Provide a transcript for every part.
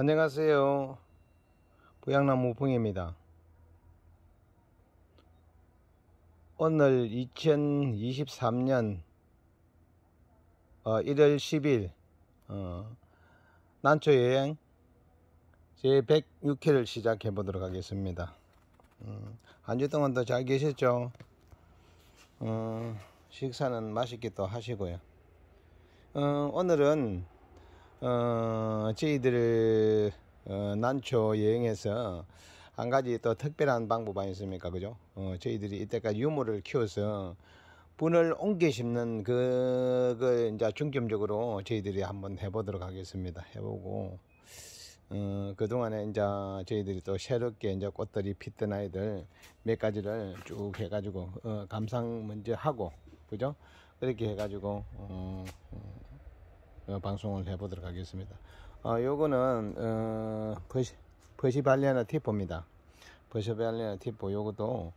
안녕하세요. 부양나무 붕입니다. 오늘 2023년 어, 1월 10일 어, 난초 여행 제 106회를 시작해 보도록 하겠습니다. 음, 한주 동안 더 잘 계셨죠? 어, 식사는 맛있게 또 하시고요. 어, 오늘은 어, 저희들 어, 난초 여행에서 한 가지 또 특별한 방법 아니습니까? 그죠? 어, 저희들이 이때까지 유모를 키워서 분을 옮겨 심는 그걸 이제 중점적으로 저희들이 한번 해보도록 하겠습니다. 해보고 어, 그동안에 이제 저희들이 또 새롭게 이제 꽃들이 피던 아이들 몇 가지를 쭉 해가지고 어, 감상 먼저 하고 그죠? 그렇게 해가지고 어, 어 어, 방송을 해보도록 하겠습니다. 어, 요거는 어, 버시, 버시발리아나 티포입니다. percivaliana tipo 요것도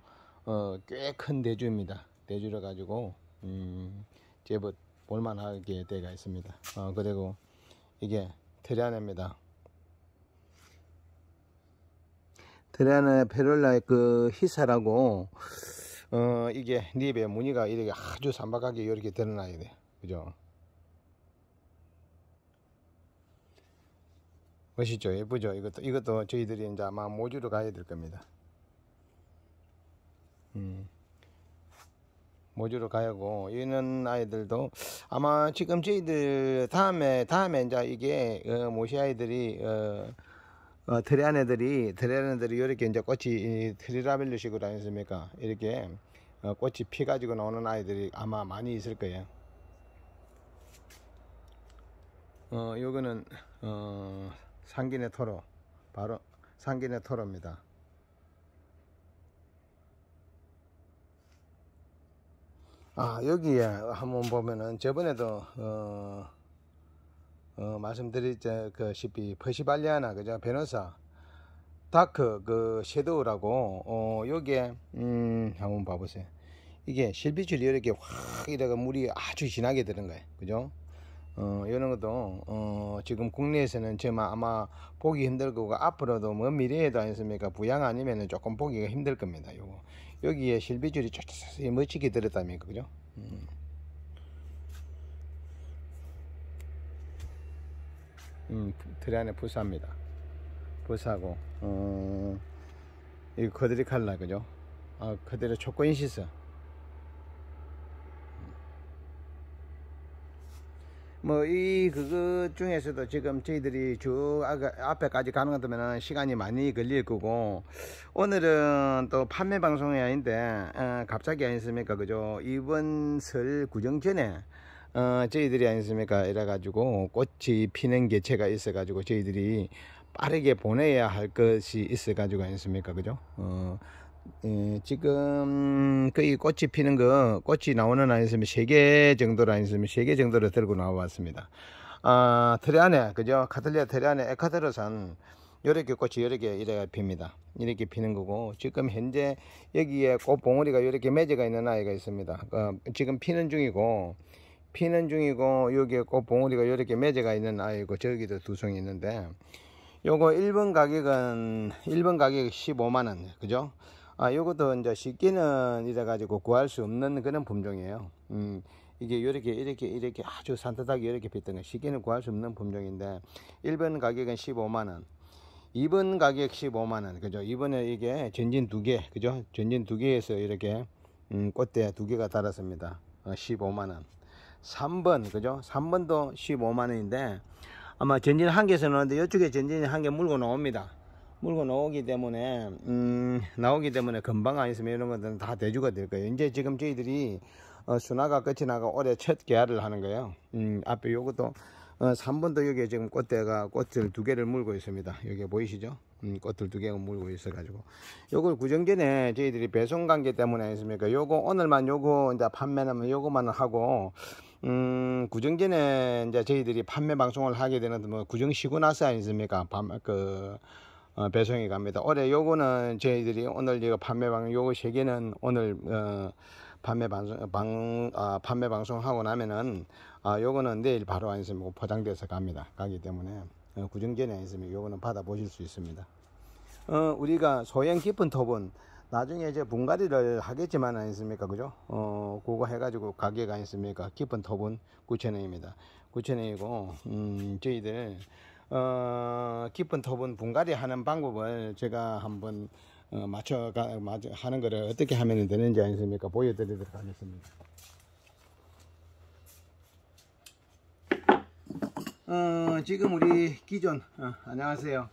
어, 꽤 큰 대주입니다. 대주를 가지고 음, 제법 볼만하게 되가 있습니다. 어, 그리고 이게 trianae입니다. trianae 페롤라의 그 히사라고 어, 이게 립에 무늬가 이렇게 아주 산박하게 이렇게 드러나야 돼요. 그죠? 멋있죠. 예쁘죠. 이것도 이것도 저희들이 이제 아마 모주로 가야 될 겁니다. 음. 모주로 가야고 이런 아이들도 아마 지금 저희들 다음에 다음에 이제 이게 어, 모시 아이들이 어, 어, 트리안 애들이 트리안 애들이 이렇게 이제 꽃이 트리라벨루 식으로 아니습니까? 이렇게 어, 꽃이 피 가지고 나오는 아이들이 아마 많이 있을 거예요. 어 요거는 어 상기네 토로. 바로 상기네 토로입니다. 아 여기에 한번 보면은 저번에도 어, 어 말씀드렸다시피 퍼시발리아나 그죠? 변호사. 다크 그 섀도우라고 어 여기에 음 한번 봐보세요. 이게 실비줄이 이렇게 확 이래가 물이 아주 진하게 드는 거예요. 그죠 어, 이런 것도 어, 지금 국내에서는 지금 아마 보기 힘들 거고 앞으로도 뭐 미래에도 아니습니까? 부양 아니면은 조금 보기가 힘들 겁니다 요거. 여기에 실비줄이 쫙쫙 멋지게 들었다면 그죠? 음. 음, 틀 안에 부사입니다. 부사고 어, 이 커드리 칼라 그죠? 아, 그대로 초코인시스 뭐 이 그거 중에서도 지금 저희들이 쭉 앞에까지 가는 것 때문에 시간이 많이 걸릴 거고 오늘은 또 판매 방송이 아닌데 어, 갑자기 아니습니까? 그죠? 이번 설 구정 전에 어, 저희들이 아니습니까? 이래 가지고 꽃이 피는 개체가 있어 가지고 저희들이 빠르게 보내야 할 것이 있어 가지고 아니습니까? 그죠? 어, 예, 지금 거의 꽃이 피는 거 꽃이 나오는 아니었으면 3개 정도로 아니었으면 3개 정도로 들고 나와봤습니다. 아 트리 안에 그죠? 카틀리아 트리 안에 에카테르산 이렇게 꽃이 개 이렇게 핍니다. 이렇게 피는 거고 지금 현재 여기에 꽃 봉우리가 이렇게 맺어가 있는 아이가 있습니다. 어, 지금 피는 중이고 피는 중이고 여기에 꽃 봉우리가 이렇게 맺어가 있는 아이고 저기도 두 송이 있는데 요거 1번 가격은 1번 가격 15만원 그죠 아, 요것도 이제 쉽게는 이래 가지고 구할 수 없는 그런 품종이에요. 음, 이게 이렇게 이렇게 이렇게 아주 산뜻하게 이렇게 빗던 거 쉽게는 구할 수 없는 품종인데 1번 가격은 15만원 2번 가격 15만원 그죠? 2번에 이게 전진 두 개 그죠? 전진 두 개에서 이렇게 음, 꽃대 두 개가 달았습니다. 어, 15만원. 3번 그죠? 3번도 15만원인데 아마 전진 한 개에서 나오는데 이쪽에 전진이 한 개 물고 나옵니다 물고 나오기 때문에 음, 나오기 때문에 금방 안 있으면 이런 것들은 다 대주가 될 거예요. 이제 지금 저희들이 어, 순화가 끝이 나가 올해 첫 개화를 하는 거예요. 음, 앞에 요것도 어, 3번도 여기에 지금 꽃대가 꽃을 두 개를 물고 있습니다. 여기 보이시죠? 음, 꽃을 두 개가 물고 있어 가지고 요걸 구정 전에 저희들이 배송 관계 때문에 했습니까? 요거 오늘만 요거 이제 판매하면 요거만 하고 음, 구정 전에 이제 저희들이 판매 방송을 하게 되는 뭐 구정 쉬고 나서 아니습니까? 밤, 그 어, 배송이 갑니다. 올해 요거는 저희들이 오늘 이거 판매 방 요거 세 개는 오늘 어, 판매 방송 방 아, 판매 방송하고 나면은 아 요거는 내일 바로 안에서 뭐 포장돼서 갑니다. 가기 때문에 어, 구정전에 있으면 요거는 받아 보실 수 있습니다. 어, 우리가 소형 깊은 톱은 나중에 이제 분갈이를 하겠지만 아니습니까 그죠 어 그거 해가지고 가게가 있습니까 깊은 톱은 9천원입니다 9천원이고 음 저희들 어 깊은 톱은 분갈이 하는 방법을 제가 한번 어, 맞춰 가 맞 하는 거를 어떻게 하면 되는지 아니습니까? 보여드리도록 하겠습니다. 어 지금 우리 기존 어, 안녕하세요.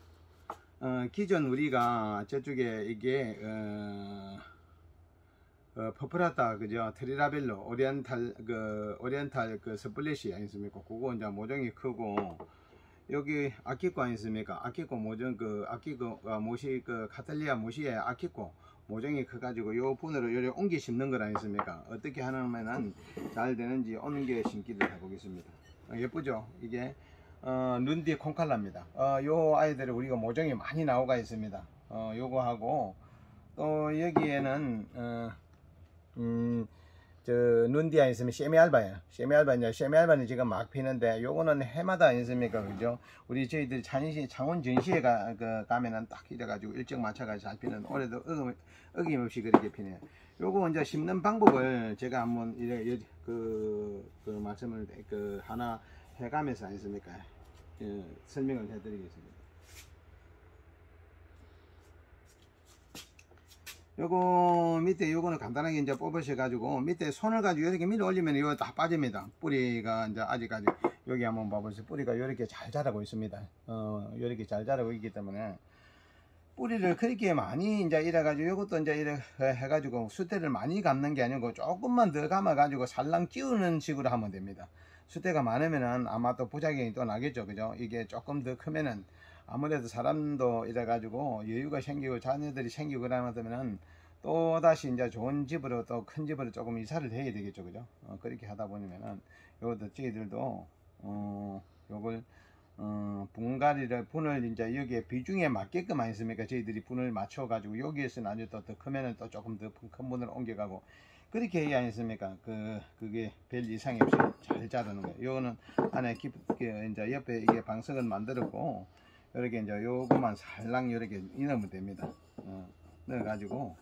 어, 기존 우리가 저쪽에 이게 어, 어, 퍼프라타 그죠? 트리라벨로 오리엔탈 그 오리엔탈 그 스플릿이 아니습니까? 그거 이제 모종이 크고 여기 아키코 아니습니까 아키코 모종 그 아키코 아, 모시 그 카탈리아 모시의 아키코 모종이 커가지고 요 분으로 요리 옮겨 심는 거 아니습니까 어떻게 하면은 잘 되는지 옮겨 심기를 해보겠습니다 어, 예쁘죠 이게 어, 눈뒤 콩칼라입니다. 어, 요 아이들을 우리가 모종이 많이 나오가 있습니다. 어, 요거 하고 또 여기에는 어, 음, 저 눈디아 있으면 쉐미알바예요. 쉐미알바 이제 쉐미알바는 지금 막 피는데 요거는 해마다 있습니까, 그죠? 우리 저희들 찬시 창원 전시회 가, 그, 가면은 딱 이래가지고 일정 맞춰가지고 잘 피는 올해도 어김, 어김없이 그렇게 피네요. 요거 이제 심는 방법을 제가 한번 이래 그, 그 말씀을 그 하나 해가면서 아니습니까? 예, 설명을 해드리겠습니다. 요거 밑에 요거는 간단하게 이제 뽑으셔 가지고 밑에 손을 가지고 이렇게 밀어 올리면 이거 다 빠집니다. 뿌리가 이제 아직까지 여기 한번 봐보세요. 뿌리가 이렇게 잘 자라고 있습니다. 어, 이렇게 잘 자라고 있기 때문에 뿌리를 그렇게 많이 이제 이래 가지고 이것도 이제 이래 해 가지고 수대를 많이 감는 게 아니고 조금만 더 감아 가지고 살랑 끼우는 식으로 하면 됩니다. 수대가 많으면은 아마 또 부작용이 또 나겠죠. 그죠? 이게 조금 더 크면은 아무래도 사람도 이래 가지고 여유가 생기고 자녀들이 생기고 그러면은 또 다시 이제 좋은 집으로 또 큰 집으로 조금 이사를 해야 되겠죠. 그죠? 어, 그렇게 하다 보면은 요것도 저희들도 어 요걸 어, 분갈이를 분을 이제 여기에 비중에 맞게끔 하습니까 저희들이 분을 맞춰 가지고 여기에서 나중에 또더 크면은 또 조금 더 큰 분을 옮겨가고 그렇게 해야 아니습니까? 그, 그게 별 이상이 없이 잘 자르는 거예요. 요거는 안에 깊, 게 이제 옆에 이게 방석을 만들었고, 이렇게 이제 요거만 살랑 이렇게 넣으면 됩니다. 어, 넣어가지고,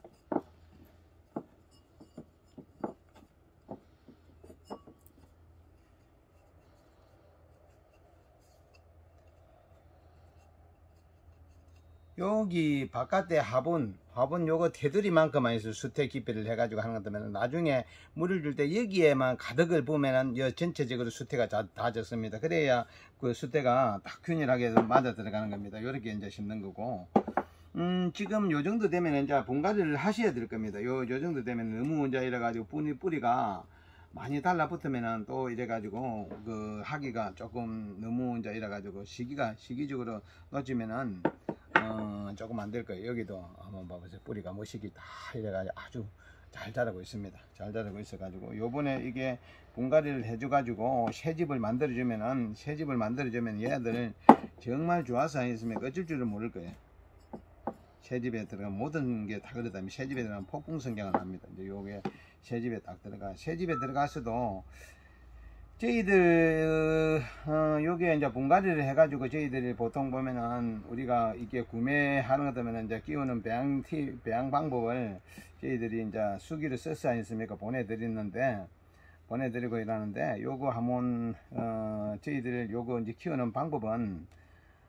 여기 바깥에 화분 화분 요거 테두리만큼만 해서 수태 깊이를 해가지고 하는 것들면 나중에 물을 줄 때 여기에만 가득을 보면은 여 전체적으로 수태가 다, 다 졌습니다. 그래야 그 수태가 딱 균일하게 맞아 들어가는 겁니다. 요렇게 이제 심는 거고. 음 지금 요 정도 되면 이제 분갈이를 하셔야 될 겁니다. 요, 요 정도 되면 너무 이제 이래가지고 뿌리 뿌리가 많이 달라붙으면은 또 이래가지고 그 하기가 조금 너무 이제 이래가지고 시기가 시기적으로 놓치면은 어, 조금 안 될 거예요. 여기도 한번 봐보세요. 뿌리가 멋있게 다 이래가지고 아주 잘 자라고 있습니다. 잘 자라고 있어가지고 요번에 이게 분갈이를 해줘가지고 새집을 만들어주면은 새집을 만들어주면 얘들 정말 좋아서 있으면 어쩔 줄을 모를 거예요. 새집에 들어가 모든 게 다 그러다면 새집에 들어가면 폭풍 성장을 합니다. 이제 요게 새집에 딱 들어가 새집에 들어가서도 저희들 어, 여기에 이제 분갈이를 해가지고 저희들이 보통 보면은 우리가 이게 구매하는 것 때문에 이제 끼우는 배양 티 배양 방법을 저희들이 이제 수기를 써서 아니습니까 보내드리는데 보내드리고 이러는데 요거 한번 어, 저희들 요거 이제 키우는 방법은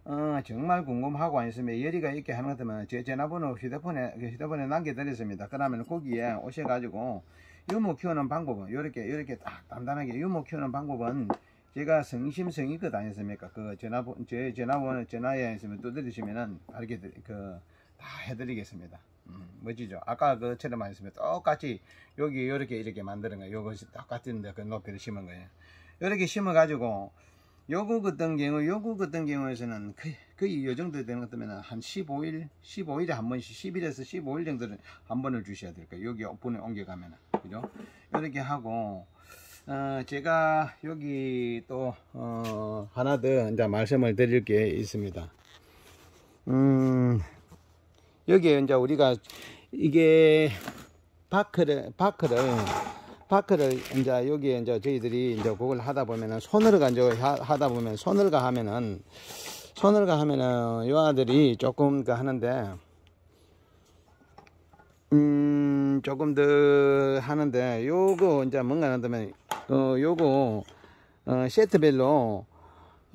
어, 정말 궁금하고 아니으면 열의가 있게 하는 것 때문에 제 전화번호 휴대폰에 휴대폰에 남겨드렸습니다. 그러면 거기에 오셔가지고 유모 키우는 방법은 이렇게 이렇게 딱 단단하게 유모 키우는 방법은 제가 성심성의껏 아니었습니까? 그 전화번 제 전화번호 전화에 있으면 두드리시면은 다르게 그 다 해드리겠습니다. 음, 멋지죠? 아까 그처럼 하셨으면 똑같이 여기 이렇게 이렇게 만드는 거예요. 요것이 똑같은데 그 높이를 심은 거예요. 이렇게 심어가지고 요거 같은 경우, 요거 같은 경우에서는 거의, 거의 요 정도 되는 것 때문에 한 15일, 15일에 한 번씩, 10일에서 15일 정도는 한 번을 주셔야 될 거예요. 여기 분에 옮겨가면. 그죠? 이렇게 하고, 어, 제가 여기 또, 어, 하나 더 이제 말씀을 드릴 게 있습니다. 음, 여기에 이제 우리가 이게 바크를, 바크를 파크를 이제 여기에 이제 저희들이 이제 그걸 하다 보면은 손으로 간저 하다 보면 손을 가 하면은 손을가 하면은 요 아들이 조금 그 하는데 음 조금 더 하는데 요거 이제 뭔가 한다면 어 요거 어 세트별로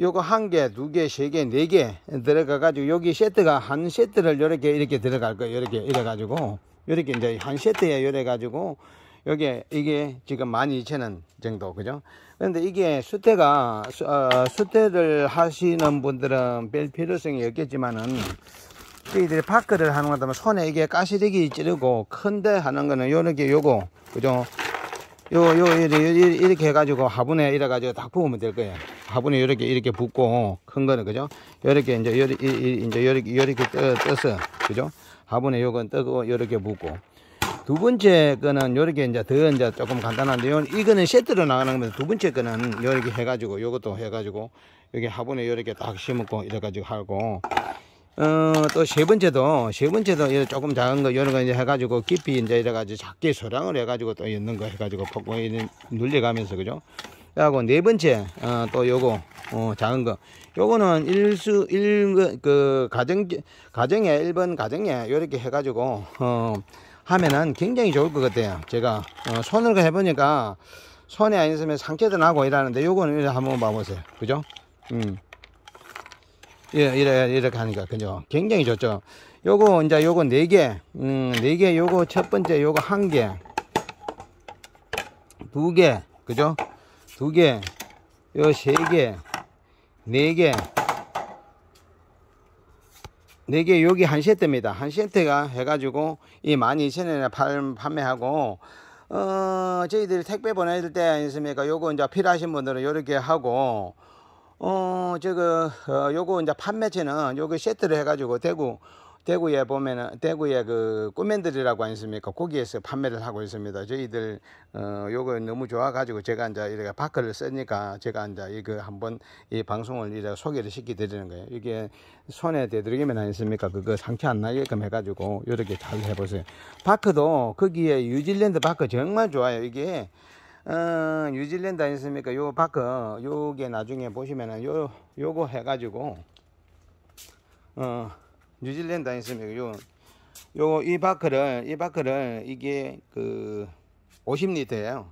요거 한 개, 두 개, 세 개, 네 개 들어가 가지고 여기 세트가 한 세트를 이렇게 이렇게 들어갈 거예요. 이렇게 이래 가지고 이렇게 이제 한 세트에 이래 가지고 여기 이게 지금 12,000원 정도 그죠? 그런데 이게 수태가 수, 어, 수태를 하시는 분들은 별 필요성이 없겠지만은 저희들이 파크를 하는 거다면 손에 이게 가시력이 찌르고 큰데 하는 거는 요렇게 요거 그죠? 요, 요, 이렇게, 이렇게 해가지고 화분에 이래가지고 딱 부으면 될 거예요. 화분에 이렇게, 이렇게 붓고, 큰 거는, 그죠? 요렇게, 이제, 요렇게, 이제, 요렇게, 요렇게 떠, 떠서, 그죠? 화분에 요건 뜨고, 요렇게 붓고. 두 번째 거는 요렇게 이제 더 이제 조금 간단한데, 요, 이거는 세트로 나가는 겁니다. 두 번째 거는 요렇게 해가지고, 요것도 해가지고, 여기 화분에 요렇게 딱 심고, 이래가지고 하고, 어, 또 세 번째도, 세 번째도 조금 작은 거, 이런 거 이제 해가지고 깊이 이제 이래가지고 작게 소량을 해가지고 또 있는 거 해가지고 폭풍 눌려가면서, 그죠? 그리고 네 번째, 어, 또 요거, 어, 작은 거. 요거는 일수, 일, 그, 가정, 가정에, 일본 가정에 이렇게 해가지고, 어, 하면은 굉장히 좋을 것 같아요. 제가, 어, 손으로 해보니까 손에 안 있으면 상처도 나고 이러는데 요거는 한번 봐보세요. 그죠? 음. 예, 이래, 이렇게 하니까, 그죠? 굉장히 좋죠? 요거, 이제 요거 네 개, 음, 네 개, 요거 첫 번째, 요거 한 개, 두 개, 그죠? 두 개, 요 세 개, 네 개, 네 개, 여기 한 세트입니다. 한 세트가 해가지고, 이 12,000원에 팔, 판매하고, 어, 저희들이 택배 보내줄 때 아니습니까? 요거 이제 필요하신 분들은 요렇게 하고, 어, 저거, 어, 요거 이제 판매처는 요거 세트를 해가지고 대구, 대구에 보면은, 대구에 그 꾸맨들이라고 아니습니까? 거기에서 판매를 하고 있습니다. 저희들, 어, 요거 너무 좋아가지고 제가 이제 이렇게 바크를 쓰니까 제가 이제 이거 한번 이 방송을 이렇게 소개를 시켜드리는 거예요. 이게 손에 대드리기면 아니습니까? 그거 상처 안 나게끔 해가지고 요렇게 잘 해보세요. bark도 거기에 뉴질랜드 bark 정말 좋아요. 이게, 어, 뉴질랜드 아니습니까? 요 bark, 요게 나중에 보시면은 요, 요거 해가지고, 어, 뉴질랜드 아니습니까? 요, 요, 이 bark를, 이 bark를, 이게 그, 50리터예요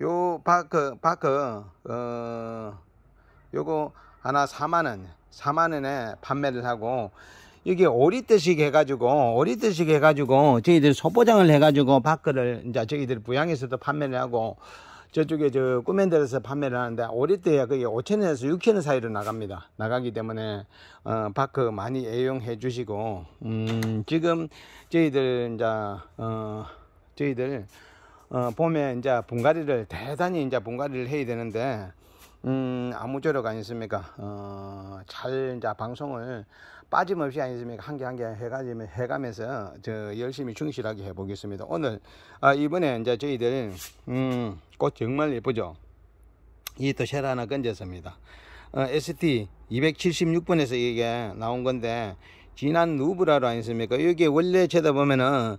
요 bark, bark, 어, 요거 하나 4만원, 4만원에 판매를 하고, 이게 5리터씩 해가지고 5리터씩 해가지고 저희들 소포장을 해가지고 바크를 이제 저희들 부양에서도 판매를 하고 저쪽에 저 꾸맨들에서 판매를 하는데 5리터에 거의 5천원에서 6천원 사이로 나갑니다. 나가기 때문에 어 바크 많이 애용해 주시고 음 지금 저희들 이제 어 저희들 어 보면 이제 분갈이를 대단히 이제 분갈이를 해야 되는데 음 아무쪼록 아니습니까? 어 잘 이제 방송을 빠짐없이 아니습니까? 한 개 한 개 해가지고 해가면서 저 열심히 충실하게 해보겠습니다. 오늘 아 이번에 이제 저희들 음 꽃 정말 예쁘죠? 이또쉘 하나 건졌습니다. 어, ST 276번에서 이게 나온 건데 진한 누브라로 아니습니까? 여기 원래 쳐다보면은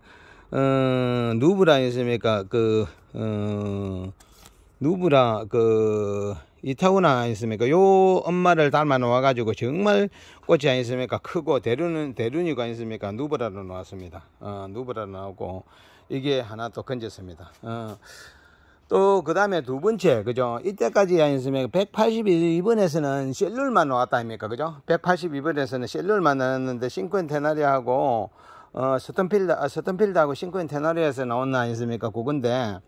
어, 누브라 아니습니까? 그 어, 누브라 그 이타구나 아니습니까? 요 엄마를 닮아 놓아 가지고 정말 꽃이 아니습니까? 크고 대륜은 대륜이고 아니습니까? 누브라로 나왔습니다. 어, 누브라로 나오고 이게 하나 또 건졌습니다. 어, 또그 다음에 두 번째 그죠? 이때까지 아니습니까? 182번에서는 셀룰만 나왔다 아닙니까? 그죠? 182번에서는 셀룰만 나왔는데 싱크엔 테나리하고 어, 스턴필드, 아, 스턴필드하고 싱크엔 테나리에서 나왔나 아니습니까? 그건데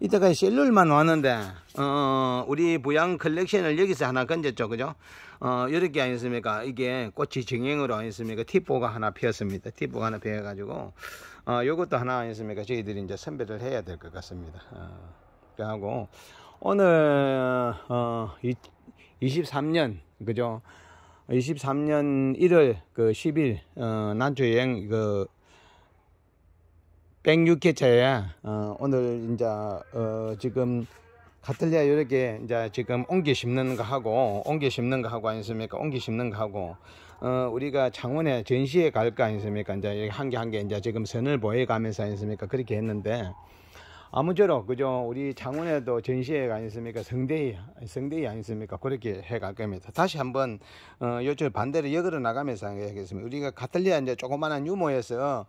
이때까지 셀룰만 왔는데 어, 우리 부양 컬렉션을 여기서 하나 건졌죠. 그죠? 어, 이렇게 아니습니까? 이게 꽃이 정형으로 아니습니까? 티포가 하나 피었습니다. 티포가 하나 피어 가지고 어, 요것도 하나 아니습니까? 저희들이 이제 선별을 해야 될 것 같습니다. 어, 하고 오늘 어, 23년 그죠? 23년 1월 그 10일 어, 난초 여행 그 106회차에 어, 오늘 이제 어, 지금 카틀리아 이렇게 이제 지금 옮겨 심는 거 하고 옮겨 심는 거 하고 아니습니까? 옮겨 심는 거 하고 어, 우리가 창원에 전시회 갈거 아니습니까? 이제 한개 한 개 이제 지금 선을 보여 가면서 아니습니까? 그렇게 했는데 아무쪼록 그죠? 우리 창원에도 전시회가 아니습니까? 성대희 성대희 아니습니까? 그렇게 해갈 겁니다. 다시 한번 어 요쪽 반대로 역으로 나가면서 하겠습니다. 우리가 가틀리아 이제 조그마한 유모에서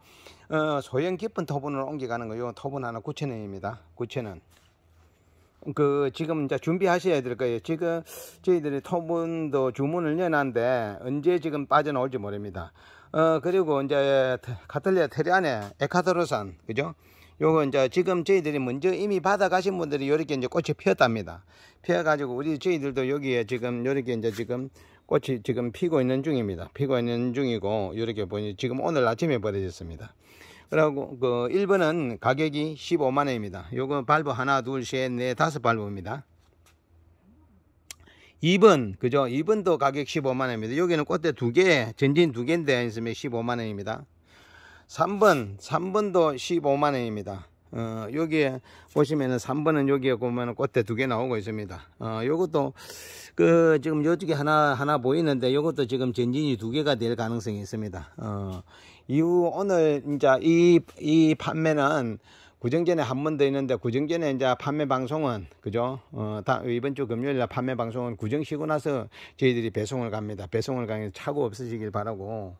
어 소형 깊은 토분을 옮겨가는 거요. 토분 하나 9천원입니다. 9천원. 그 지금 이제 준비하셔야 될 거예요. 지금 저희들이 토분도 주문을 내놨는데 언제 지금 빠져나올지 모릅니다. 어 그리고 이제 카틀리아 테리안에 에카도르산 그죠? 요거 이제 지금 저희들이 먼저 이미 받아 가신 분들이 이렇게 이제 꽃이 피었답니다. 피어 가지고 우리 저희들도 여기에 지금 이렇게 이제 지금 꽃이 지금 피고 있는 중입니다. 피고 있는 중이고 이렇게 보니 지금 오늘 아침에 버려졌습니다. 그리고 그 1번은 가격이 15만 원입니다. 요거 발브 하나, 둘, 셋, 넷, 다섯 발브입니다. 2번, 그죠? 2번도 가격 15만 원입니다. 여기는 꽃대 두 개, 전진 두 개인데 있으면 15만 원입니다. 3번, 3번도 15만 원입니다. 어, 여기에 보시면은 3번은 여기에 보면 꽃대 두 개 나오고 있습니다. 어, 요것도 그 지금 요쪽에 하나 하나 보이는데 요것도 지금 전진이 두 개가 될 가능성이 있습니다. 어, 이후 오늘 이제 이, 이 판매는 구정전에 한 번 더 있는데 구정전에 이제 판매 방송은 그죠? 어, 다, 이번 주 금요일 날 판매 방송은 구정 쉬고 나서 저희들이 배송을 갑니다. 배송을 가면 차고 없으시길 바라고.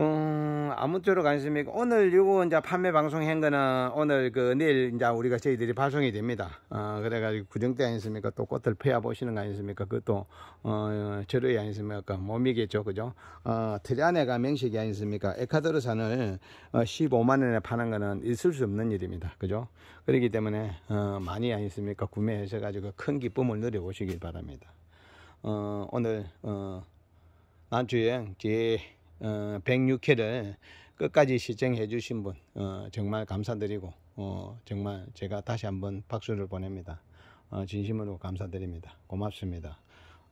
음, 아무쪼록 안습니까 오늘 요거 이제 판매 방송한 거는 오늘 그 내일 이제 우리가 저희들이 발송이 됩니다. 어, 그래가지고 구정대 아니습니까? 또 꽃을 펴야 보시는 거 아니습니까? 그것도, 어, 절의 아니습니까? 몸이겠죠. 그죠? 어, 트리아네가 명식이 아니습니까? 에카도르산을 어, 15만원에 파는 거는 있을 수 없는 일입니다. 그죠? 그렇기 때문에, 어, 많이 아니습니까? 구매하셔가지고 큰 기쁨을 누려보시길 바랍니다. 어, 오늘, 어, 난주여행 제 어, 106회를 끝까지 시청해 주신 분 어, 정말 감사드리고 어, 정말 제가 다시 한번 박수를 보냅니다. 어, 진심으로 감사드립니다. 고맙습니다.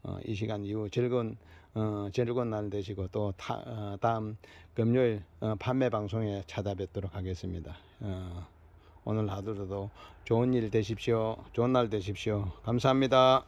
어, 이 시간 이후 즐거운 어, 즐거운 날 되시고 또 타, 어, 다음 금요일 어, 판매 방송에 찾아뵙도록 하겠습니다. 어, 오늘 하루도 좋은 일 되십시오. 좋은 날 되십시오. 감사합니다.